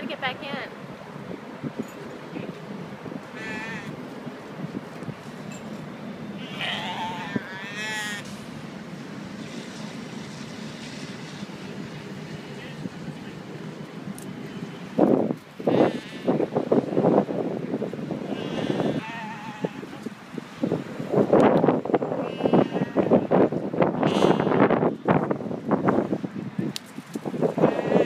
trying to get back in.